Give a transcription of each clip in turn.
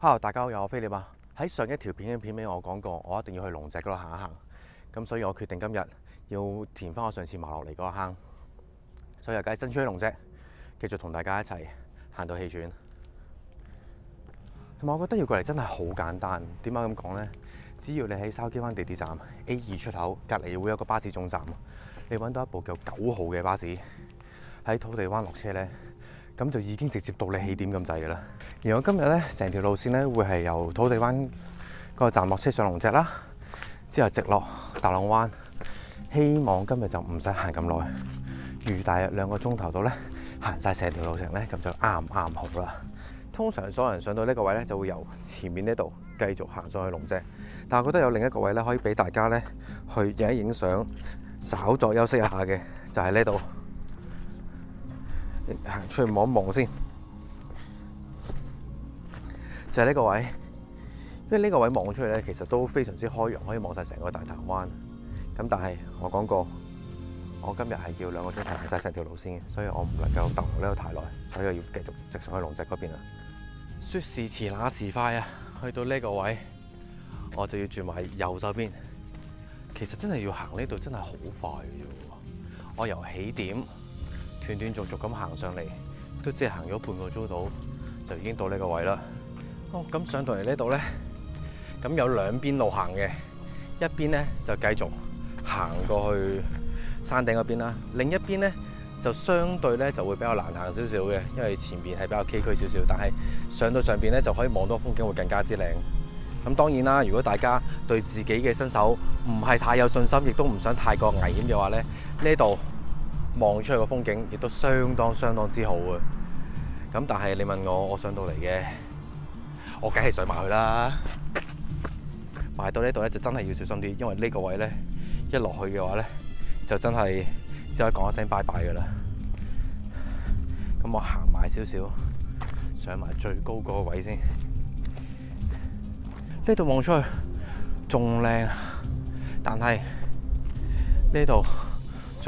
Hello，大家好，我菲力啊！喺上一條片嘅片尾我講過，我一定要去龍脊嗰度行一行。咁所以我決定今日要填翻我上次埋落嚟嗰個坑。所以又梗係爭取去龍脊，繼續同大家一齊行到氣喘。同埋我覺得要過嚟真係好簡單。點解咁講呢？只要你喺筲箕灣地鐵站 A 二出口隔離會有個巴士总站，你揾到一部叫九號嘅巴士喺土地灣落車呢。咁就已經直接到你起點咁滯㗎啦。而我今日咧，成條路線咧會係由土地灣個站落車上龍脊啦，之後直落大浪灣。希望今日就唔使行咁耐，預大約兩個鐘頭到咧，行晒成條路程咧，咁就啱啱好啦。通常所有人上到呢個位咧，就會由前面呢度繼續行上去龍脊。但係我覺得有另一個位咧，可以俾大家咧去影一影相，稍作休息一下嘅，就係呢度。行出去望一望先，就係呢個位，因為呢個位望出去咧，其實都非常之開揚，可以望晒成個大潭灣。咁但係我講過，我今日係要兩個鐘頭行晒成條路線嘅，所以我唔能夠逗留呢度太耐，所以我要繼續直上去龍脊嗰邊啦。說時遲那時快啊，去到呢個位，我就要轉埋右手邊。其實真係要行呢度真係好快嘅啫，我由起點。斷斷續續咁行上嚟，都只係行咗半個鐘度，就已經到呢個位啦。哦，咁上到嚟呢度咧，咁有兩邊路行嘅，一邊咧就繼續行過去山頂嗰邊啦，另一邊咧就相對咧就會比較難行少少嘅，因為前邊係比較崎嶇少少，但係上到上边咧就可以望到風景會更加之靚。咁當然啦，如果大家對自己嘅身手唔係太有信心，亦都唔想太過危險嘅話咧，呢度。望出去個風景亦都相當相當之好啊！咁但係你問我，我上到嚟嘅，我梗係上埋去啦。埋到呢度咧就真係要小心啲，因為呢個位咧一落去嘅話咧，就真係只可以講一聲拜拜噶啦。咁我行埋少少，上埋最高嗰個位先。呢度望出去仲靚，但係呢度。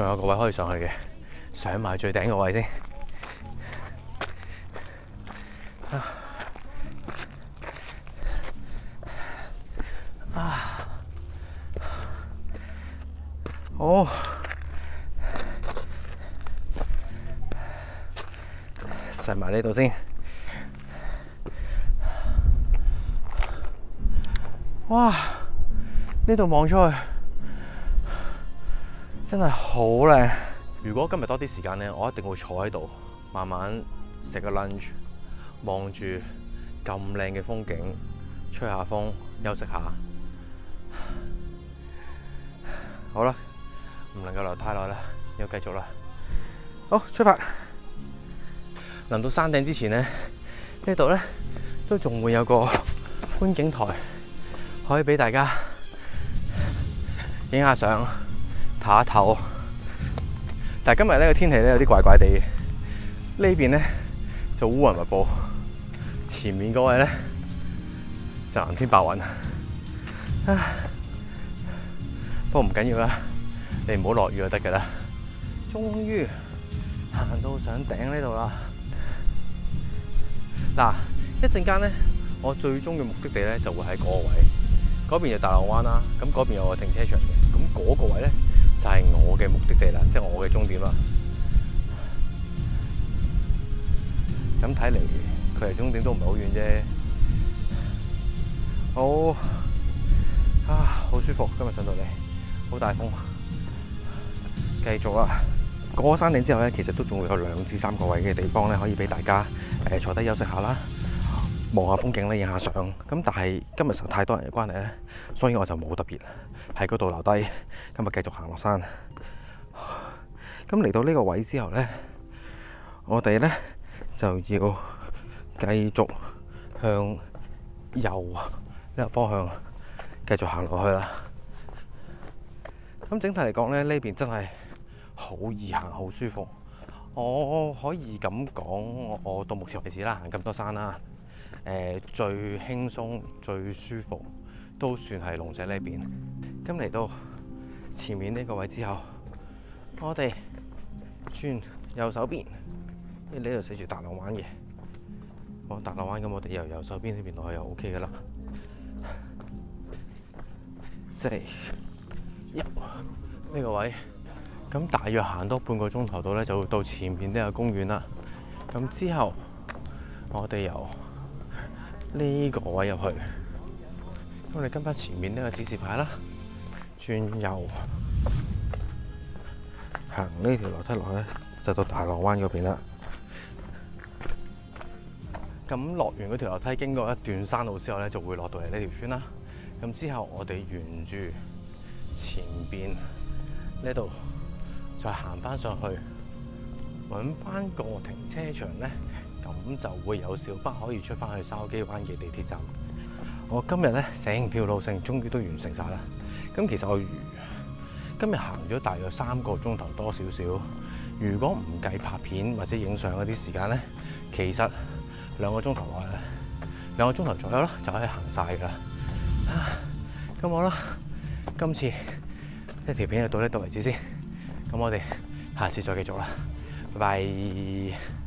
仲有個位可以上去嘅，上埋最頂個位先。啊，好，上埋呢度先。哇！呢度望出去。真係好靚！如果今日多啲時間呢，我一定會坐喺度，慢慢食個 lunch，望住咁靚嘅風景，吹下風，休息下。好啦，唔能夠留太耐啦，要繼續啦。好，出發！臨到山頂之前呢，呢度呢都仲會有個觀景台，可以俾大家影下相。唞一唞，但係今日呢個天氣咧有啲怪怪地，呢邊咧就烏雲密布，前面嗰位咧就藍天白雲。不過唔緊要啦，你唔好落雨就得噶啦。終於行到上頂呢度啦。嗱，一陣間咧，我最終嘅目的地咧就會喺嗰個位，嗰邊就大浪灣啦。咁嗰邊有個停車場嘅，咁嗰個位咧。就係我嘅目的地啦，即係我嘅終點啦。咁睇嚟，佢離終點都唔係好遠啫。好啊，好舒服，今日上到嚟，好大風。繼續啊，過咗山頂之後咧，其實都仲會有兩至三個位嘅地方咧，可以俾大家誒坐低休息下啦。望下風景咧，影下相。咁但係今日實太多人嘅關係咧，所以我就冇特別喺嗰度留低。今日繼續行落山。咁嚟到呢個位之後咧，我哋咧就要繼續向右呢個方向繼續行落去啦。咁整體嚟講咧，呢邊真係好易行，好舒服。我可以咁講，我到目前為止啦，行咁多山啦。誒最輕鬆、最舒服都算係龍脊呢邊。咁嚟到前面呢個位之後，我哋轉右手邊，因為呢度寫住大浪灣嘅，過大浪灣，咁我哋由右手邊呢邊落去又 OK 噶啦。即係入呢個位，咁大約行多半個鐘頭到咧，就會到前面呢個公園啦。咁之後我哋由呢個位入去，咁我哋跟翻前面呢個指示牌啦，轉右行呢條樓梯落去咧，就到大浪灣嗰邊啦。咁落完嗰條樓梯，經過一段山路之後咧，就會落到嚟呢條村啦。咁之後我哋沿住前邊呢度再行翻上去，揾翻個停車場咧，咁就會有小巴可以出翻去筲箕灣嘅地鐵站。我今日咧成條路程終於都完成晒啦。咁其實我今日行咗大約三個鐘頭多少少，如果唔計拍片或者影相嗰啲時間咧，其實兩個鐘頭內，兩個鐘頭左右啦，就可以行晒噶啦。咁好啦，今次一條片就到呢度為止先。咁我哋下次再繼續啦，拜拜。